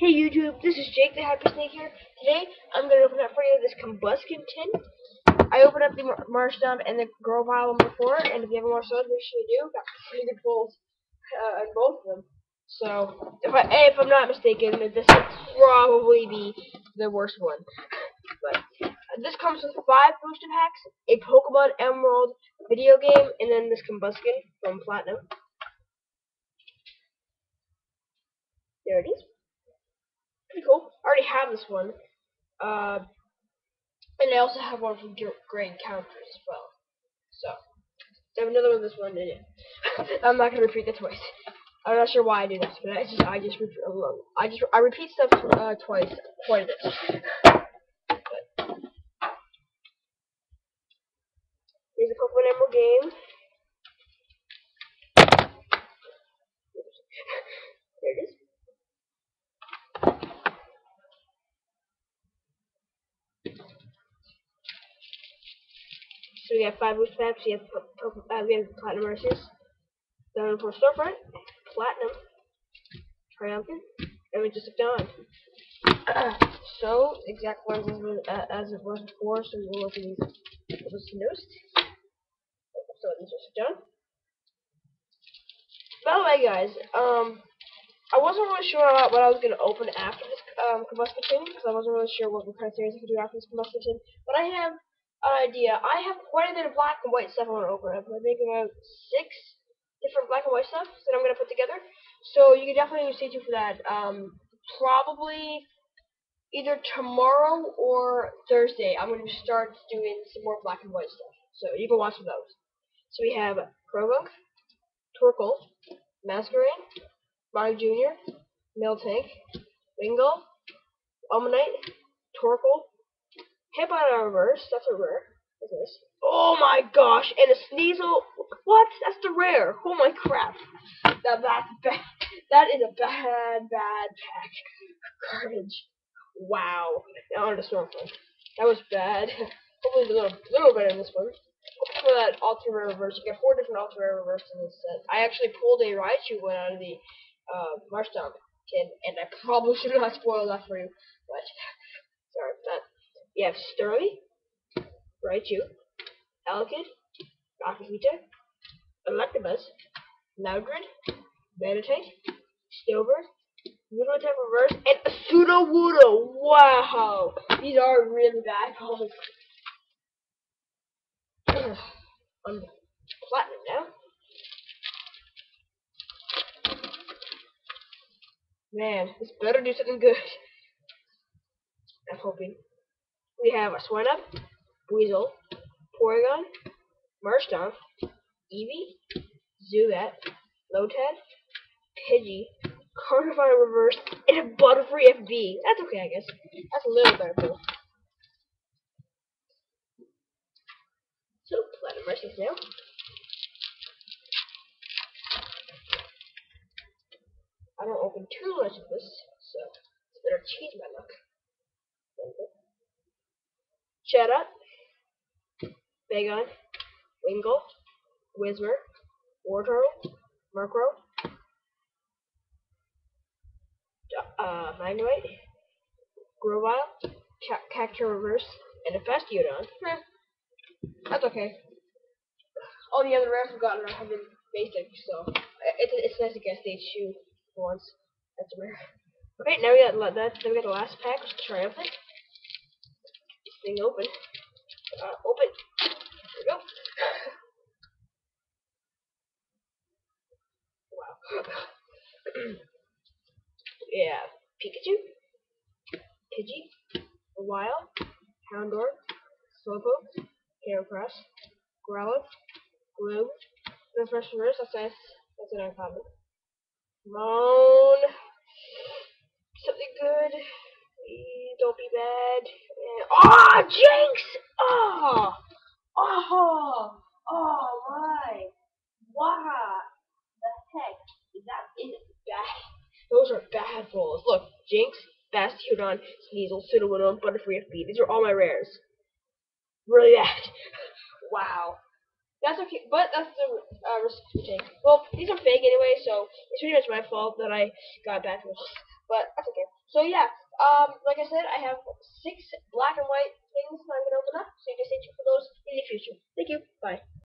Hey YouTube, this is Jake the Happy Snake here. Today, I'm going to open up for you this Combusken tin. I opened up the Mar Marshtomp and the Grovyle one before, and if you haven't watched those, make sure you do. Got pretty good pulls uh, in both of them. So, if, I, if I'm not mistaken, this will probably be the worst one. But uh, this comes with five booster packs, a Pokemon Emerald video game, and then this Combusken from Platinum. There it is already have this one. Uh, and I also have one from Great Encounters as well. So, I have another one this one. I'm not gonna repeat that twice. I'm not sure why I do this, but I just I just I just I repeat stuff uh, twice quite a bit. Here's a Pokemon Emerald game. there it is. So we have five boost packs, we have, uh, we have Platinum Arceus, down for Stormfront, Platinum, Triumphant, and we just looked on. so, exact ones as, uh, as it was before, so we'll open these those newest. So these are done. By the way, guys, um, I wasn't really sure about what I was going to open after this um, Combusken because I wasn't really sure what kind of series I could do after this Combusken. But I have idea. I have quite a bit of black and white stuff I want to open up. I think about six different black and white stuff that I'm going to put together. So you can definitely stay tuned for that. Um, probably either tomorrow or Thursday, I'm going to start doing some more black and white stuff. So you can watch for those. So we have Provoke, Torkoal, Masquerain, Mario Jr., Miltank, Wingull, Omanyte, Torkoal, Hippo reverse. That's a rare. What's this? Oh my gosh! And a Sneasel. What? That's the rare. Oh my crap. That that's bad. That is a bad, bad pack. Garbage. Wow. Now on to Stormfront. That was bad. Hopefully it's a little, little better than this one. For that ultra rare reverse, you get four different ultra rare reverses in this set. I actually pulled a Raichu one out of the uh, Marshtomp tin, and I probably should not spoil that for you, but. You have Starly, Raichu, Elekid, Rakavita, Electabuzz, Loudred, Meditite, Stillbirth, Woodward Reverse, and a Sudowoodo! Wow! These are really bad. I'm platinum now. Man, this better do something good. I'm hoping we have a Swinub, Weasel, Porygon, Marshtomp, Eevee, Zubat, Lotad, Pidgey, Carnivine Reverse, and a Butterfree FB. That's okay, I guess. That's a little better, though. So, Platinum Mercies now. I don't open too much of this, so it's better change my luck. Shut Bagon, Wingull, Whismur, Wartortle, Murkrow, uh, Magnemite, Grovyle, Reverse, and a Bastiodon. Eh, that's okay. All the other rares I've gotten have been basic, so it's, it's nice to get stage 2 for once. That's rare. Okay, now we got that. Then we got the last pack, which is Triumphant thing open. Uh, open. There we go. wow. yeah, Pikachu, Pidgey, Wild, Houndour, Slowpoke, Heracross, Growlithe, Gloom, the first reverse, that's nice. That's an uncommon. Moan. Something good. Don't be bad. Oh, Jynx! Oh! Oh! Oh my! What the heck? Is that is bad? Those are bad rolls. Look, Jynx, Bastiodon, Sneasel, Sudowoodo, Butterfree FB. These are all my rares. Really bad. wow. That's okay, but that's the uh, risk to take. Well, these are fake anyway, so it's pretty much my fault that I got bad rolls. But that's okay. So yeah, um, like I said, I have six black and white things that I'm gonna open up. So you can stay tuned for those in the future. Thank you. Bye.